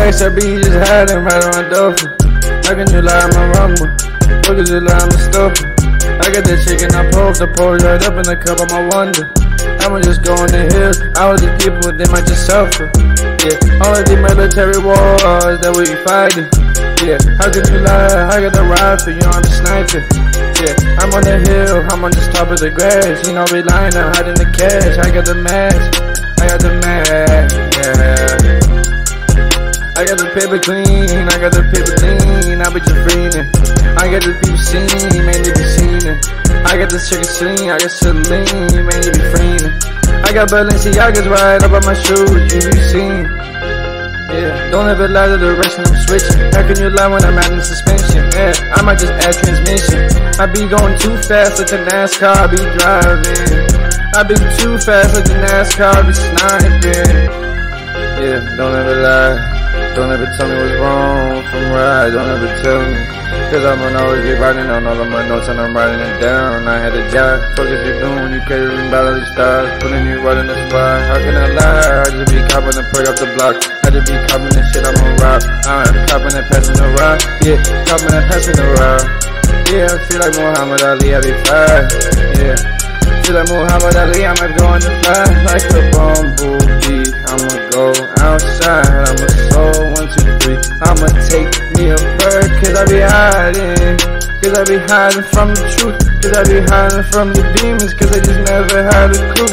Next I be just hiding right on dolphin. How can you lie, I'm a rumble? What could you lie, I'm a stopper? I got that chicken, I poke the pole right up in the cup, I'm a wonder. I'ma just go on the hills, all of these people, they might just suffer. Yeah, all of these military wars that we fighting. Yeah, how could you lie? I got the rifle, you know I'm sniping. Yeah, I'm on the hill, I'm on the top of the grass. You know we lying, I'm hiding the cash. I got the mask, I got the mask. Got the paper clean, I got the paper clean, I be just freeing. I got the people seen, man, they be seen it. I got the chicken sling, I got Celine, man, you be freeing. I got Balenciagas right up on my shoes, you be seen. Yeah, don't ever lie to the direction I'm switching. How can you lie when I'm out in suspension? Yeah, I might just add transmission. I be going too fast like the NASCAR, I be driving. I be too fast like the NASCAR, I be sniping. Yeah, don't ever lie. Don't ever tell me what's wrong from right. Don't ever tell me. Cause I'm gonna always be writing on all of my notes and I'm writing it down. I had a job. Fuck is you doing you battle these stars? Putting you right in the spot. How can I lie? I just be copping and play off the block. I just be copping and shit, I'm a rock. I'm copping and passing the rock. Yeah, copping and passing the rock. Yeah, I feel like Muhammad Ali, I be fine. Yeah. Feel like Muhammad Ali, I might go on the fly like a bumblebee. I'ma take me a bird, cause I be hiding. Cause I be hiding from the truth. Cause I be hiding from the demons, cause I just never had a clue.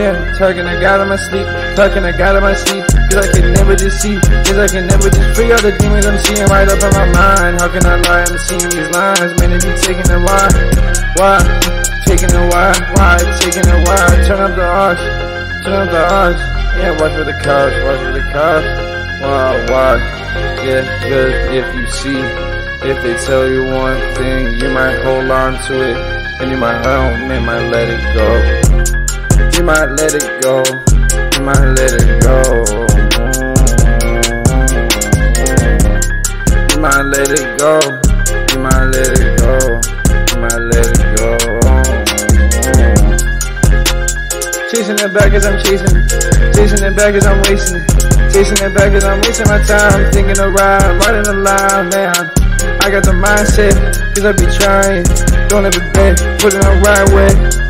Yeah, talking I got on my sleep, talking I got on my sleep. Cause I can never just see, cause I can never just free all the demons I'm seeing right up in my mind. How can I lie? I'm seeing these lines, man, it be taking a while. Why? Taking a while, why? Taking a while. Turn up the arch, turn up the arch. Yeah, watch for the cops, watch for the cops. Why? Yeah, cause if you see, if they tell you one thing, you might hold on to it, and you might help, man, might let it go. You might let it go, you might let it go. You might let it go, you might let it go, you might let it go. Chasing it back as I'm chasing. Chasing it back as I'm wasting. Chasing it back as I'm wasting my time. Thinking of ride, riding the line, man. I got the mindset, cause I be trying. Don't ever bet, put it on the right way.